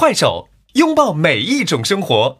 快手，拥抱每一种生活。